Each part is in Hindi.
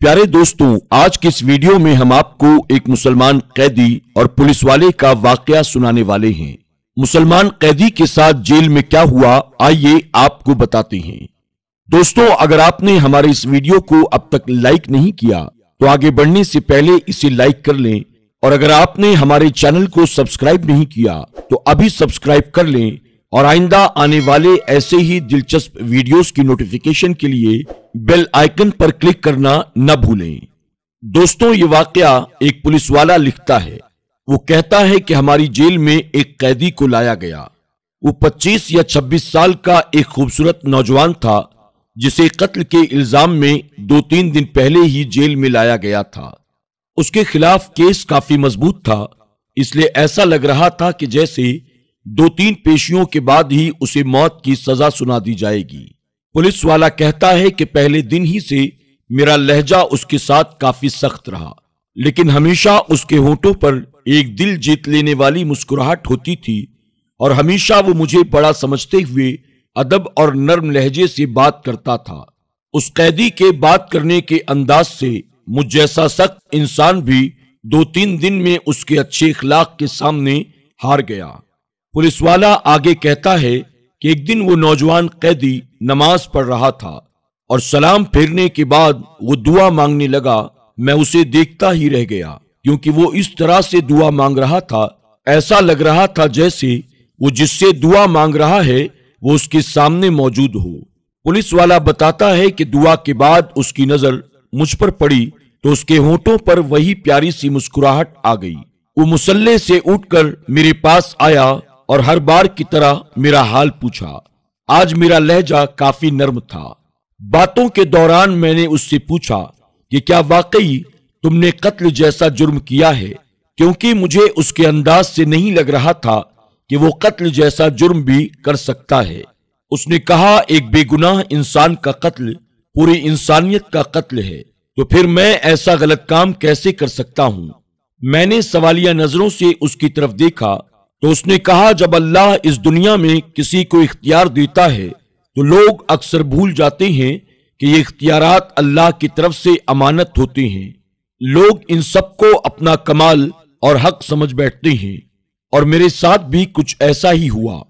प्यारे दोस्तों, आज की इस वीडियो में हम आपको एक मुसलमान कैदी और पुलिस वाले का वाकया सुनाने वाले हैं। मुसलमान कैदी के साथ जेल में क्या हुआ, आइए आपको बताते हैं। दोस्तों, अगर आपने हमारे इस वीडियो को अब तक लाइक नहीं किया तो आगे बढ़ने से पहले इसे लाइक कर लें। और अगर आपने हमारे चैनल को सब्सक्राइब नहीं किया तो अभी सब्सक्राइब कर लें और आइंदा आने वाले ऐसे ही दिलचस्प वीडियोस की नोटिफिकेशन के लिए बेल आइकन पर क्लिक करना न भूलें। दोस्तों, ये वाकया एक पुलिस वाला लिखता है। वो कहता है कि हमारी जेल में एक कैदी को लाया गया। वो 25 या 26 साल का एक खूबसूरत नौजवान था, जिसे कत्ल के इल्ज़ाम में दो तीन दिन पहले ही जेल में लाया गया था। उसके खिलाफ केस काफ़ी मज़बूत था, इसलिए ऐसा लग रहा था कि जैसे दो तीन पेशियों के बाद ही उसे मौत की सजा सुना दी जाएगी। पुलिस वाला कहता है कि पहले दिन ही से मेरा लहजा उसके साथ काफ़ी सख्त रहा, लेकिन हमेशा उसके होठों पर एक दिल जीत लेने वाली मुस्कुराहट होती थी और हमेशा वो मुझे बड़ा समझते हुए अदब और नर्म लहजे से बात करता था। उस कैदी के बात करने के अंदाज से मुझ जैसा सख्त इंसान भी दो तीन दिन में उसके अच्छे इखलाक के सामने हार गया। पुलिस वाला आगे कहता है कि एक दिन वो नौजवान कैदी नमाज़ पढ़ रहा था और सलाम फेरने के बाद वो दुआ मांगने लगा, मैं उसे देखता ही रह गया, क्योंकि वो इस तरह से दुआ मांग रहा था। ऐसा लग रहा था जैसे वो जिससे दुआ मांग रहा है, वो उसके सामने मौजूद हो। पुलिस वाला बताता है कि दुआ के बाद उसकी नज़र मुझ पर पड़ी तो उसके होठों पर वही प्यारी सी मुस्कुराहट आ गई। वो मुसल्ले से उठकर मेरे पास आया और हर बार की तरह मेरा हाल पूछा। आज मेरा लहजा काफ़ी नर्म था। बातों के दौरान मैंने उससे पूछा कि क्या वाकई तुमने कत्ल जैसा जुर्म किया है? क्योंकि मुझे उसके अंदाज से नहीं लग रहा था कि वो कत्ल जैसा जुर्म भी कर सकता है। उसने कहा, एक बेगुनाह इंसान का कत्ल पूरी इंसानियत का कत्ल है। तो फिर मैं ऐसा गलत काम कैसे कर सकता हूँ? मैंने सवालिया नज़रों से उसकी तरफ़ देखा तो उसने कहा, जब अल्लाह इस दुनिया में किसी को इख्तियार देता है तो लोग अक्सर भूल जाते हैं कि ये इख्तियारात अल्लाह की तरफ़ से अमानत होते हैं। लोग इन सबको अपना कमाल और हक समझ बैठते हैं। और मेरे साथ भी कुछ ऐसा ही हुआ।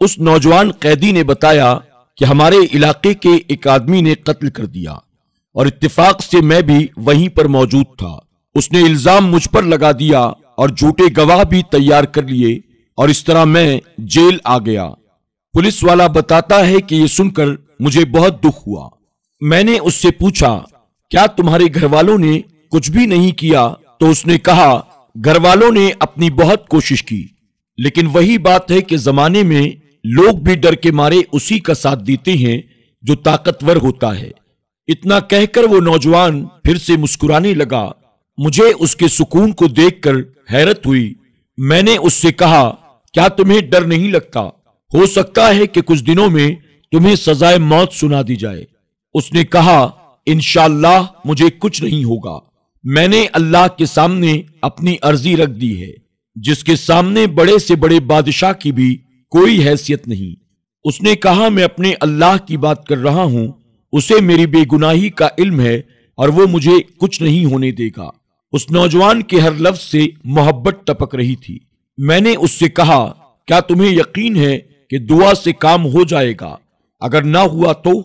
उस नौजवान कैदी ने बताया कि हमारे इलाके के एक आदमी ने कत्ल कर दिया। और इत्तेफाक से मैं भी वहीं पर मौजूद था। उसने इल्ज़ाम मुझ पर लगा दिया और झूठे गवाह भी तैयार कर लिए। और इस तरह मैं जेल आ गया। पुलिस वाला बताता है कि यह सुनकर मुझे बहुत दुख हुआ। मैंने उससे पूछा, क्या तुम्हारे घर वालों ने कुछ भी नहीं किया? तो उसने कहा घर वालों ने अपनी बहुत कोशिश की, लेकिन वही बात है कि जमाने में लोग भी डर के मारे उसी का साथ देते हैं जो ताकतवर होता है। इतना कहकर वो नौजवान फिर से मुस्कुराने लगा। मुझे उसके सुकून को देखकर हैरत हुई। मैंने उससे कहा क्या तुम्हें डर नहीं लगता? हो सकता है कि कुछ दिनों में तुम्हें सजाए मौत सुना दी जाए। उसने कहा इनशाला मुझे कुछ नहीं होगा। मैंने अल्लाह के सामने अपनी अर्जी रख दी है, जिसके सामने बड़े से बड़े बादशाह की भी कोई हैसियत नहीं। उसने कहा, मैं अपने अल्लाह की बात कर रहा हूँ, उसे मेरी बेगुनाही का इल्म है और वो मुझे कुछ नहीं होने देगा। उस नौजवान के हर लफ्ज से मोहब्बत टपक रही थी। मैंने उससे कहा, क्या तुम्हें यकीन है कि दुआ से काम हो जाएगा? अगर ना हुआ तो?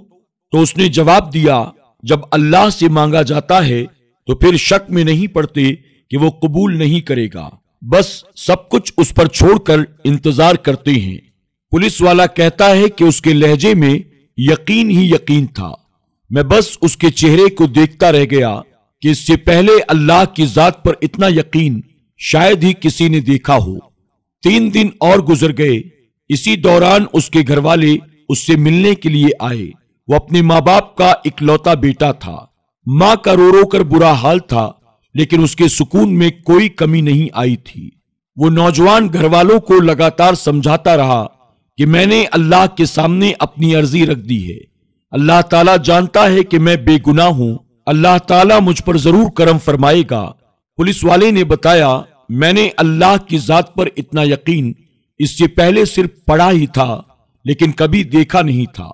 तो उसने जवाब दिया, जब अल्लाह से मांगा जाता है तो फिर शक में नहीं पड़ते कि वो कबूल नहीं करेगा। बस सब कुछ उस पर छोड़कर इंतज़ार करते हैं। पुलिस वाला कहता है कि उसके लहजे में यकीन ही यकीन था। मैं बस उसके चेहरे को देखता रह गया कि इससे पहले अल्लाह की जात पर इतना यकीन शायद ही किसी ने देखा हो। तीन दिन और गुजर गए। इसी दौरान उसके घर वाले उससे मिलने के लिए आए। वो अपने माँ बाप का इकलौता बेटा था। माँ का रो रो कर बुरा हाल था, लेकिन उसके सुकून में कोई कमी नहीं आई थी। वो नौजवान घर वालों को लगातार समझाता रहा कि मैंने अल्लाह के सामने अपनी अर्जी रख दी है। अल्लाह ताला जानता है कि मैं बेगुनाह हूँ। अल्लाह ताला मुझ पर ज़रूर करम फरमाएगा। पुलिस वाले ने बताया, मैंने अल्लाह की जात पर इतना यकीन, इससे पहले सिर्फ़ पढ़ा ही था, लेकिन कभी देखा नहीं था।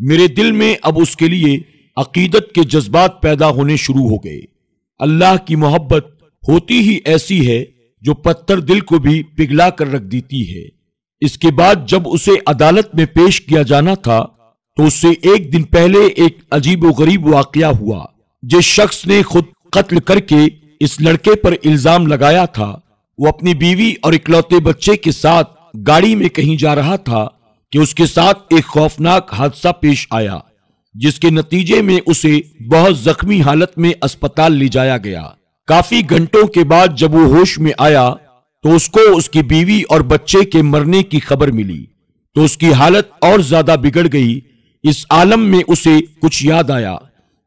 मेरे दिल में अब उसके लिए अकीदत के जज्बात पैदा होने शुरू हो गए। अल्लाह की मोहब्बत होती ही ऐसी है, जो पत्थर दिल को भी पिघला कर रख देती है। इसके बाद जब उसे अदालत में पेश किया जाना था तो उससे एक दिन पहले एक अजीब गरीब वाकया हुआ, जिस शख्स ने खुद कत्ल करके इस लड़के पर इल्ज़ाम लगाया था। वो अपनी बीवी और इकलौते बच्चे के साथ गाड़ी में कहीं जा रहा था कि उसके साथ एक खौफनाक हादसा पेश आया, जिसके नतीजे में उसे बहुत जख्मी हालत में अस्पताल ले जाया गया। काफ़ी घंटों के बाद जब वो होश में आया तो उसको उसकी बीवी और बच्चे के मरने की खबर मिली। तो उसकी हालत और ज़्यादा बिगड़ गई। इस आलम में उसे कुछ याद आया।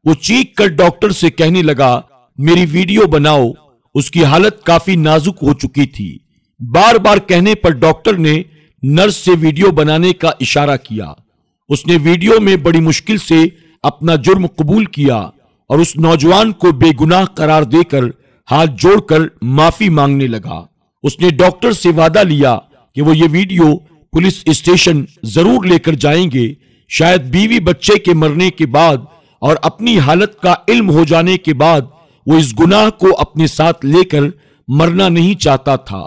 वो चीख कर डॉक्टर से कहने लगा मेरी वीडियो बनाओ। उसकी हालत काफ़ी नाजुक हो चुकी थी। बार बार कहने पर डॉक्टर ने नर्स से वीडियो बनाने का इशारा किया। उसने वीडियो में बड़ी मुश्किल से अपना जुर्म कबूल किया और उस नौजवान को बेगुनाह करार देकर हाथ जोड़कर माफ़ी मांगने लगा। उसने डॉक्टर से वादा लिया कि वो ये वीडियो पुलिस स्टेशन ज़रूर लेकर जाएँगे। शायद बीवी बच्चे के मरने के बाद और अपनी हालत का इल्म हो जाने के बाद वो इस गुनाह को अपने साथ लेकर मरना नहीं चाहता था।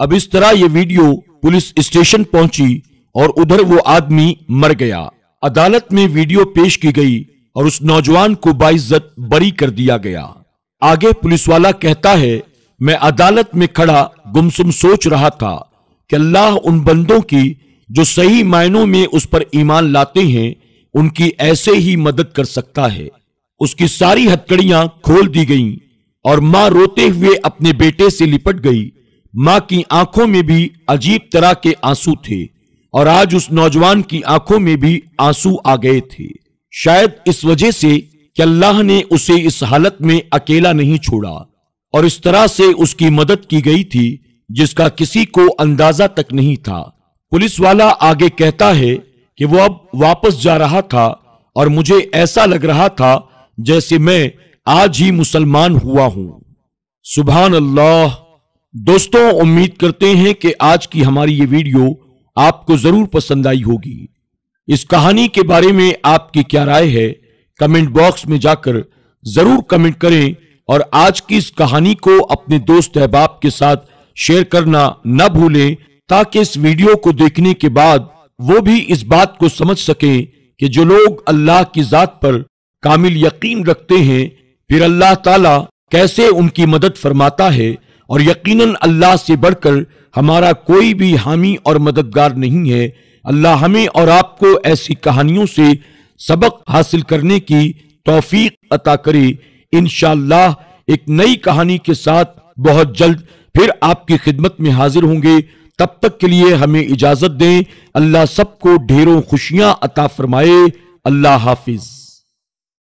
अब इस तरह ये वीडियो पुलिस स्टेशन पहुँची और उधर वो आदमी मर गया। अदालत में वीडियो पेश की गई और उस नौजवान को बाइज्जत बरी कर दिया गया। आगे पुलिस वाला कहता है, मैं अदालत में खड़ा गुमसुम सोच रहा था कि अल्लाह उन बंदों की जो सही मायनों में उस पर ईमान लाते हैं, उनकी ऐसे ही मदद कर सकता है। उसकी सारी हथकड़ियाँ खोल दी गईं और माँ रोते हुए अपने बेटे से लिपट गई। माँ की आँखों में भी अजीब तरह के आँसू थे और आज उस नौजवान की आँखों में भी आँसू आ गए थे। शायद इस वजह से कि अल्लाह ने उसे इस हालत में अकेला नहीं छोड़ा और इस तरह से उसकी मदद की गई थी, जिसका किसी को अंदाज़ा तक नहीं था। पुलिस वाला आगे कहता है कि वो अब वापस जा रहा था और मुझे ऐसा लग रहा था जैसे मैं आज ही मुसलमान हुआ हूँ। सुबहान अल्लाह दोस्तों, उम्मीद करते हैं कि आज की हमारी ये वीडियो आपको ज़रूर पसंद आई होगी। इस कहानी के बारे में आपकी क्या राय है, कमेंट बॉक्स में जाकर ज़रूर कमेंट करें और आज की इस कहानी को अपने दोस्त अहबाब के साथ शेयर करना न भूलें, ताकि इस वीडियो को देखने के बाद वो भी इस बात को समझ सके कि जो लोग अल्लाह की जात पर कामिल यकीन रखते हैं, फिर अल्लाह ताला कैसे उनकी मदद फरमाता है और यकीनन अल्लाह से बढ़कर हमारा कोई भी हामी और मददगार नहीं है। अल्लाह हमें और आपको ऐसी कहानियों से सबक हासिल करने की तौफीक अता करे। इन एक नई कहानी के साथ बहुत जल्द फिर आपकी खिदमत में हाजिर होंगे। तब तक के लिए हमें इजाज़त दें। अल्लाह सबको ढेरों खुशियाँ अता फरमाए। अल्लाह हाफिज।